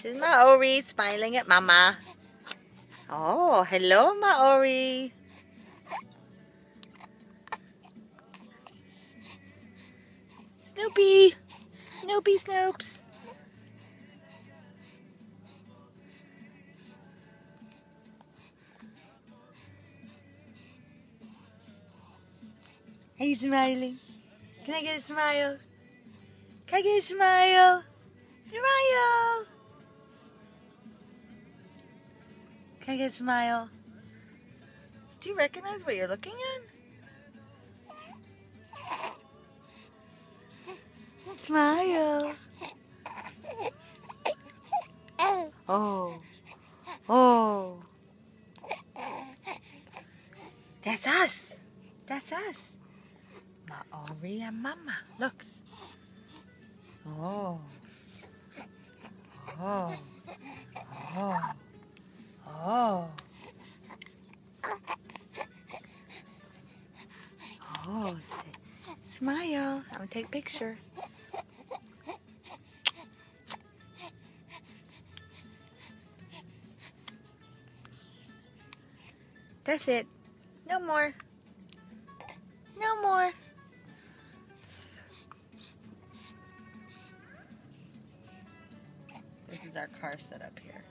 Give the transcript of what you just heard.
This is Maori smiling at Mama. Oh, hello, Maori. Snoopy. Snoopy Snoops. Are you smiling? Can I get a smile? Can I get a smile? Smile! Can I get a smile? Do you recognize what you're looking at? Smile. Oh. Oh. That's us. That's us. Maori and Mama. Look. Oh. Oh. Oh. Oh. Oh. Smile. I'm gonna take picture. That's it. No more. No more. This is our car set up here.